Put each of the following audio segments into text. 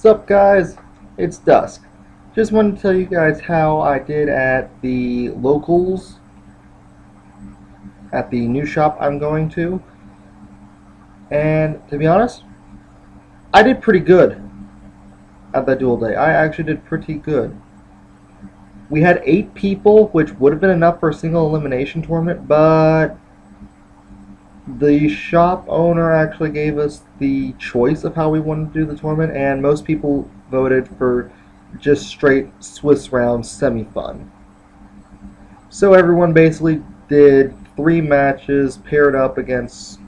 What's up guys? It's Dusk. Just wanted to tell you guys how I did at the locals at the new shop I'm going to. And to be honest, I did pretty good at that duel day. I actually did pretty good. We had eight people, which would have been enough for a single elimination tournament, but the shop owner actually gave us the choice of how we wanted to do the tournament, and most people voted for just straight Swiss round semi fun. So everyone basically did three matches paired up against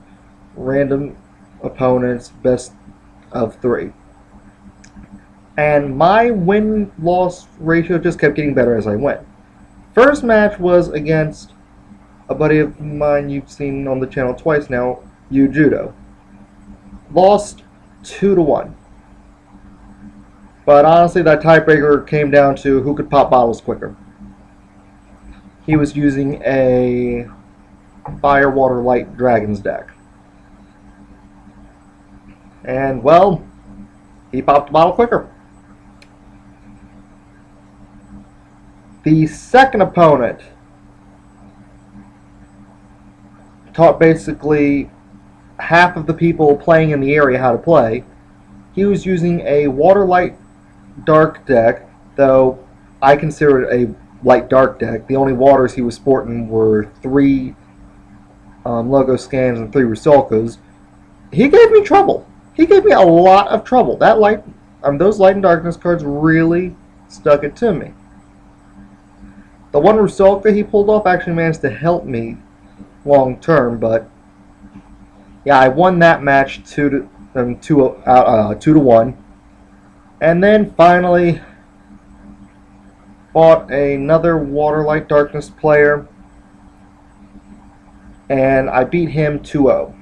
random opponents, best of three. And my win loss ratio just kept getting better as I went. First match was against a buddy of mine you've seen on the channel twice now, Yu Judo. Lost 2 to 1. But honestly, that tiebreaker came down to who could pop bottles quicker. He was using a Fire Water Light Dragons deck. And, well, he popped a bottle quicker. The second opponent taught basically half of the people playing in the area how to play. He was using a water light dark deck, though I consider it a light dark deck. The only waters he was sporting were three um, Logos Scans and three Rusalkas. He gave me trouble. He gave me a lot of trouble. That light, um, those light and darkness cards really stuck it to me. The one Rusalka he pulled off actually managed to help me long term, but yeah, I won that match two to um, two uh, uh, two to one, and then finally fought another Waterlight Darkness player, and I beat him 2-0.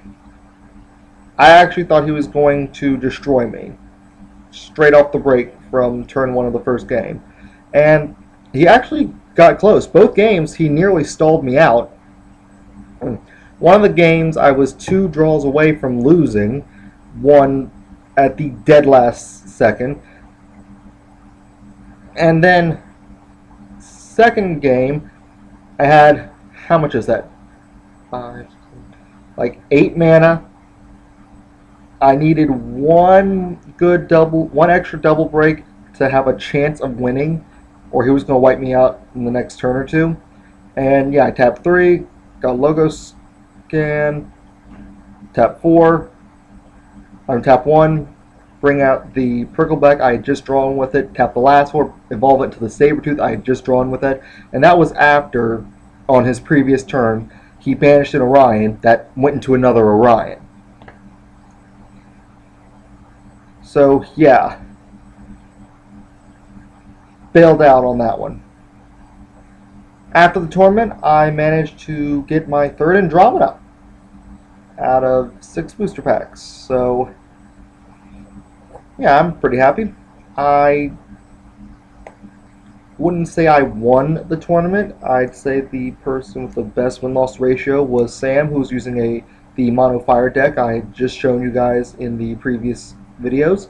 I actually thought he was going to destroy me straight off the break from turn one of the first game, and he actually got close. Both games he nearly stalled me out one of the games I was two draws away from losing, one at the dead last second. And then, second game, I had, how much is that? Five, like eight mana. I needed one good double, one extra double break to have a chance of winning, or he was going to wipe me out in the next turn or two. And yeah, I tapped three, got logos scan, tap four, untap one, bring out the Prickleback I had just drawn with it, tap the last four, evolve it to the Sabertooth I had just drawn with it, and that was after, on his previous turn, he banished an Orion that went into another Orion. So, yeah. Bailed out on that one. After the tournament, I managed to get my third Andromeda out of six booster packs. So, yeah, I'm pretty happy. I wouldn't say I won the tournament. I'd say the person with the best win-loss ratio was Sam, who's using a the Mono Fire deck I just shown you guys in the previous videos.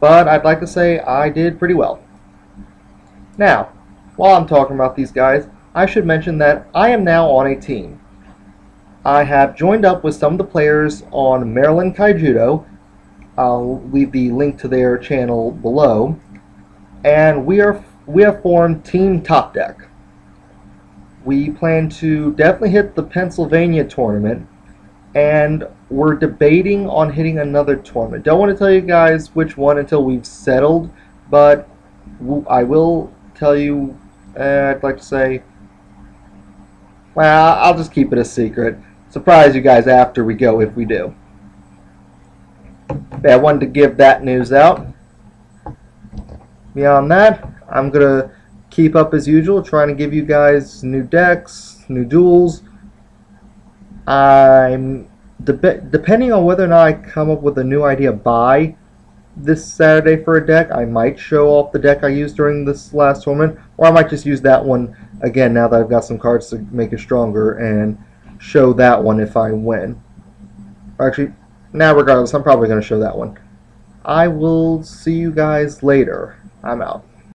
But I'd like to say I did pretty well. Now, while I'm talking about these guys, I should mention that I am now on a team. I have joined up with some of the players on Maryland Kaijudo. I'll leave the link to their channel below. And we are we have formed Team Top Deck. We plan to definitely hit the Pennsylvania tournament, and we're debating on hitting another tournament. Don't want to tell you guys which one until we've settled, but I will tell you, uh, I'd like to say, well, I'll just keep it a secret. Surprise you guys after we go if we do. I wanted to give that news out. Beyond that, I'm going to keep up as usual, trying to give you guys new decks, new duels. I'm de depending on whether or not I come up with a new idea by this Saturday for a deck. I might show off the deck I used during this last tournament, or I might just use that one again now that I've got some cards to make it stronger and show that one if I win. Actually, Now, regardless, I'm probably going to show that one. I will see you guys later. I'm out.